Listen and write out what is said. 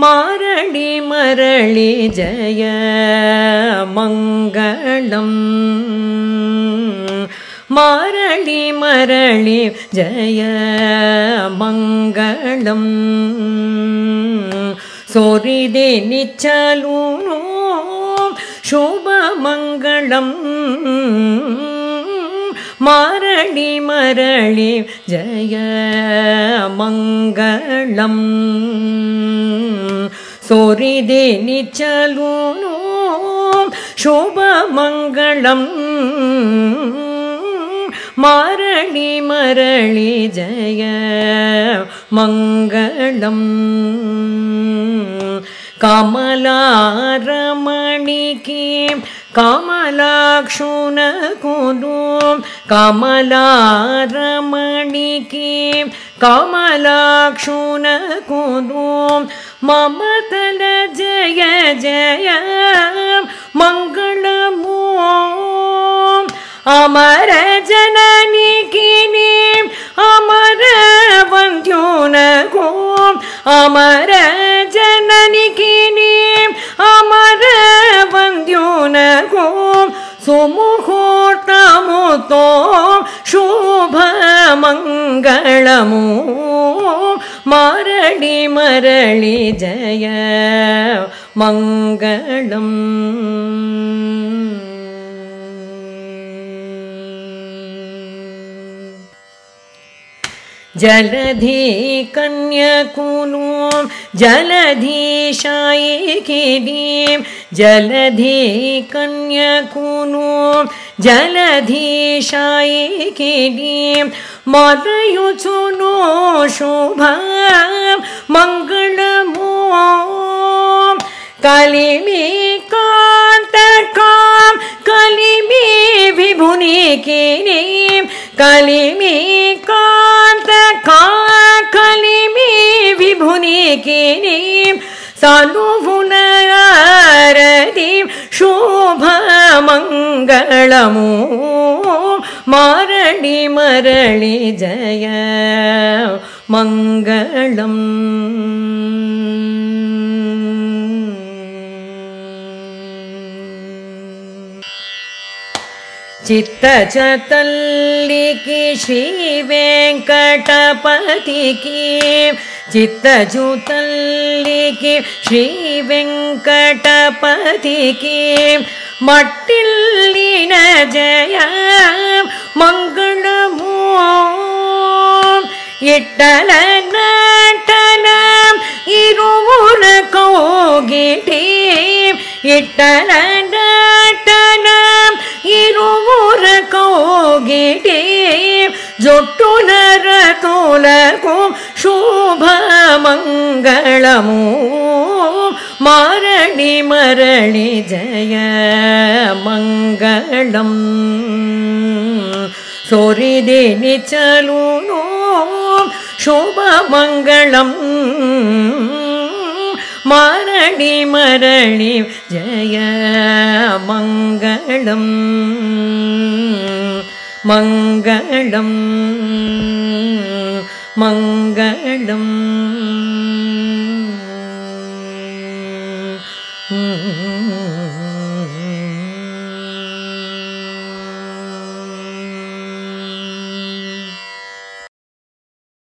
மாரடி மரளி ஜய மங்களம். மாரளி மரளி ஜய மங்களம். சொரிதே நிச்சலூனோ சோபமங்களம் மாரளி மரளி ஜய மங்களம். சோரிதே நிச்சலூனோம் சோபமங்களம் மாரணி மரளி ஜய மங்களம். कमलारमणिके कमलाक्षुनकुरु कमलारमणिके कमलाक्षुनकुरु ममतल जय जय मङ्गलमो अमर जननिकिनी अमर वन्द्योनगो अमर ನಿಖಿಣೀಂ ಅಮರ ವಂದ್ಯೂನಗೋಂ ಸುಮುಹೂರ್ತಮುತೋ ಶೋಭ ಮಂಗಳಮೂ மரளி மரளி ஜய மங்களம் जलधि कन्यकुनु जलधीशायि किरीं जलधि कन्यकुनु जलधीशायि किरीं मलयुचुनो शुभ मङ्गलमो कलिमि कान्तकां कलिमि विभुनिकिनीं कलिमि സാധുഗുണാരതിം ശോഭമംഗളമോ? മാരണി മരളി ജയ മംഗളം. ചിത്തചത്തല്ലിക്ക് ശ്രീ വെങ്കടപതിക്ക് ചിത്തചൂത്ത వెంకటపతికి చిత్తజుతల్లికి శ్రీ వెంకటపతికి మట్టిల్లిన జయ మంగళము ఇట్టల నటన ఇరువుర కోగిటి ఇట్టల నటన ఇరువుర కోగిటి జొట్టునర மங்களமோ மாரணி மரணி ஜய மங்களம் சொரிதே நிச்சலூனோ சோபமங்களம் மாரணி மரணி ஜய மங்களம் மங்களம் മംഗളം.